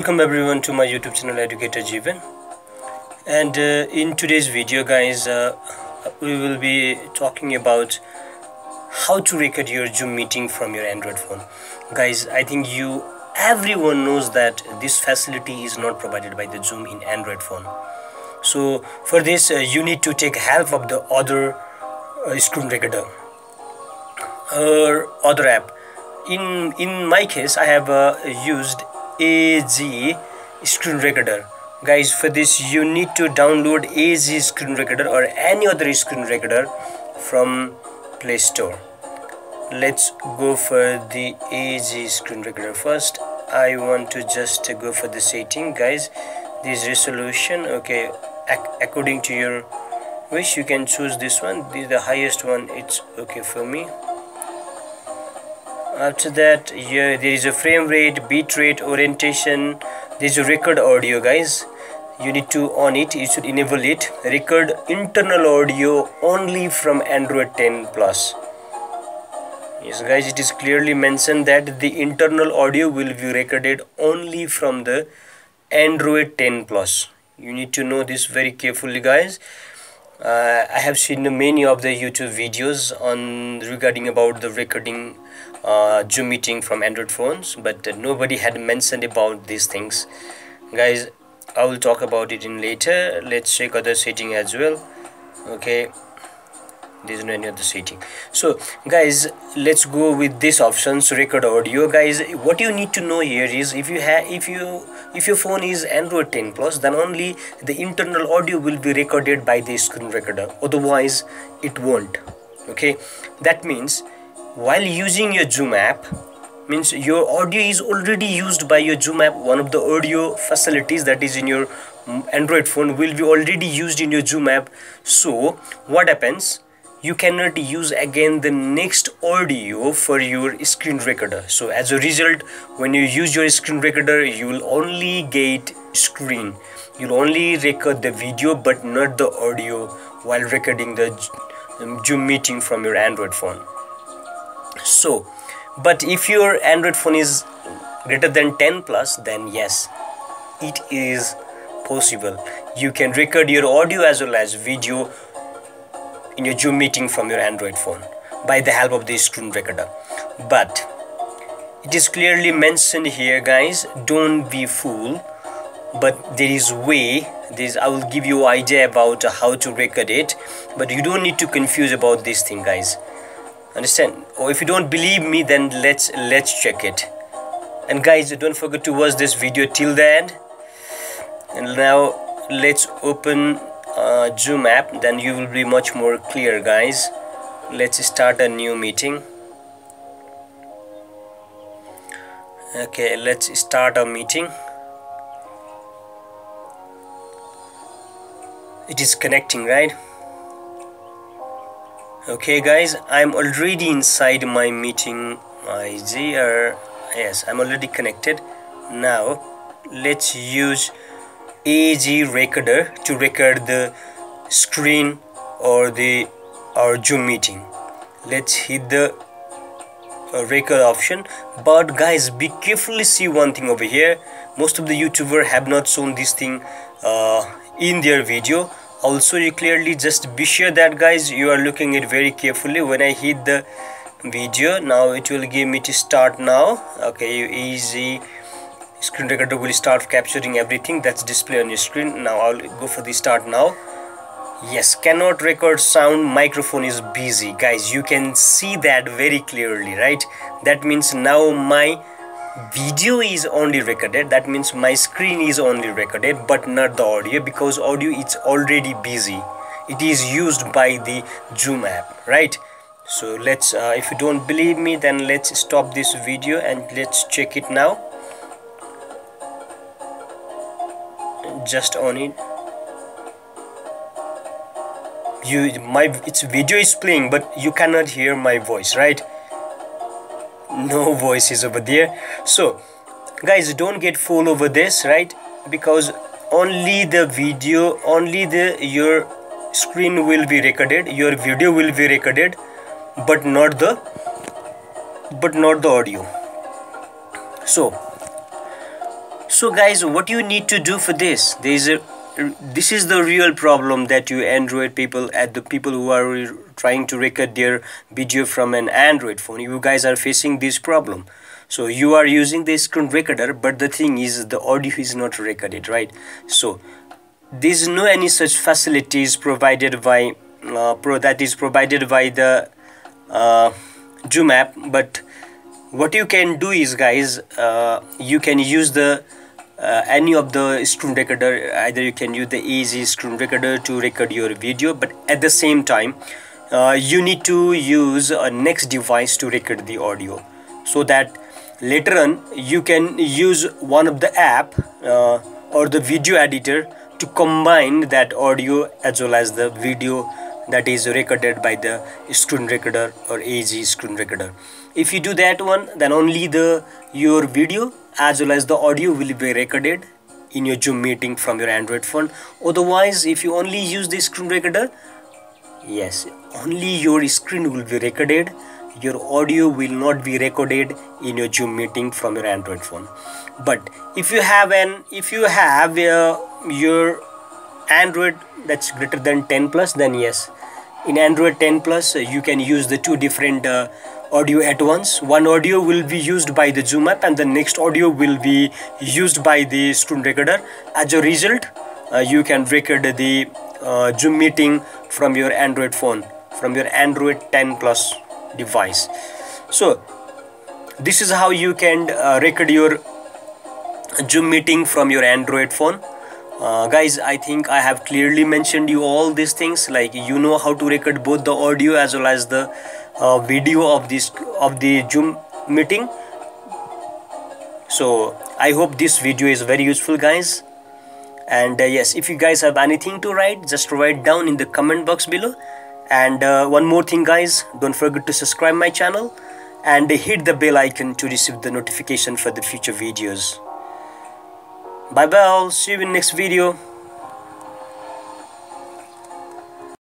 welcome everyone to my youtube channel educator jeevan. And uh, in today's video guys uh, we will be talking about how to record your zoom meeting from your android phone. Guys i think you everyone knows that this facility is not provided by the zoom in android phone. So for this uh, you need to take help of the other uh, screen recorder or other app. In in my case i have uh, used AZ screen recorder guys for this you need to download AZ screen recorder or any other screen recorder from Play Store. Let's go for the AZ screen recorder first. I want to just go for the setting guys. This resolution okay according to your wish you can choose this one. This is the highest one. It's okay for me after that here there is a frame rate bit rate orientation. There's a record audio guys. You need to on it. You should enable it. Record internal audio only from android 10 plus. Yes guys it is clearly mentioned that the internal audio will be recorded only from the android 10 plus. You need to know this very carefully guys uh, I have seen many of the YouTube videos on regarding about the recording uh, Zoom meeting from Android phones but uh, nobody had mentioned about these things. Guys I will talk about it in later. Let's check other setting as well. Okay? There's no any other setting. So guys let's go with this options record audio. Guys what you need to know here is if you have if you if your phone is android 10 plus then only the internal audio will be recorded by the screen recorder. Otherwise it won't. Okay? That means while using your zoom app means your audio is already used by your zoom app. One of the audio facilities that is in your mm, android phone will be already used in your zoom app. So what happens you cannot use again the next audio for your screen recorder. So as a result when you use your screen recorder you will only get screen. You'll only record the video but not the audio while recording the um, zoom meeting from your android phone. So but if your android phone is greater than 10 plus then yes it is possible. You can record your audio as well as video in your Zoom meeting from your Android phone by the help of the screen recorder. But it is clearly mentioned here guys, don't be fool. But there is way, this I will give you idea about how to record it. But you don't need to confuse about this thing guys. Understand? Or if you don't believe me then let's let's check it. And guys don't forget to watch this video till the end. And now let's open uh, zoom app then you will be much more clear guys. Let's start a new meeting. Okay let's start a meeting. It is connecting right? Okay guys I'm already inside my meeting my yes I'm already connected. Now let's use AZ recorder to record the screen or the our Zoom meeting. Let's hit the uh, record option. But guys, be carefully see one thing over here. Most of the YouTuber have not shown this thing uh, in their video. Also, you clearly just be sure that guys you are looking it very carefully. When I hit the video, now it will give me to start now. Okay, AZ screen recorder will start capturing everything that's displayed on your screen now I'll go for the start now yes cannot record sound microphone is busy. Guys you can see that very clearly right? That means now my video is only recorded. That means my screen is only recorded but not the audio because audio it's already busy. It is used by the zoom app right? So let's uh, if you don't believe me then let's stop this video and let's check it now. Just on it you my its video is playing but you cannot hear my voice right? No voice is over there. So guys don't get fooled over this right? Because only the video only the your screen will be recorded your video will be recorded but not the but not the audio. So so guys what you need to do for this there is a this is the real problem that you android people at the people who are trying to record their video from an android phone you guys are facing this problem. So you are using the screen recorder but the thing is the audio is not recorded right? So there is no any such facilities provided by uh, pro that is provided by the uh, zoom app but what you can do is guys uh, you can use the any of the screen recorder either you can use the easy screen recorder to record your video but at the same time uh, you need to use a next device to record the audio. So that later on you can use one of the app uh, or the video editor to combine that audio as well as the video that is recorded by the screen recorder or AZ screen recorder if you do that one then only the your video as well as the audio will be recorded in your zoom meeting from your android phone. Otherwise if you only use the screen recorder yes only your screen will be recorded. Your audio will not be recorded in your zoom meeting from your android phone. But if you have an if you have uh, your android that's greater than 10 plus then yes in android 10 plus uh, you can use the two different uh, audio at once. One audio will be used by the zoom app and the next audio will be used by the screen recorder. As a result uh, you can record the uh, zoom meeting from your android phone from your android 10 plus device. So this is how you can uh, record your zoom meeting from your android phone uh, guys i think i have clearly mentioned you all these things. Like you know how to record both the audio as well as the uh, video of this of the zoom meeting. So i hope this video is very useful guys. And uh, yes if you guys have anything to write just write down in the comment box below. And uh, one more thing guys don't forget to subscribe my channel and hit the bell icon to receive the notification for the future videos bye bye see you in next video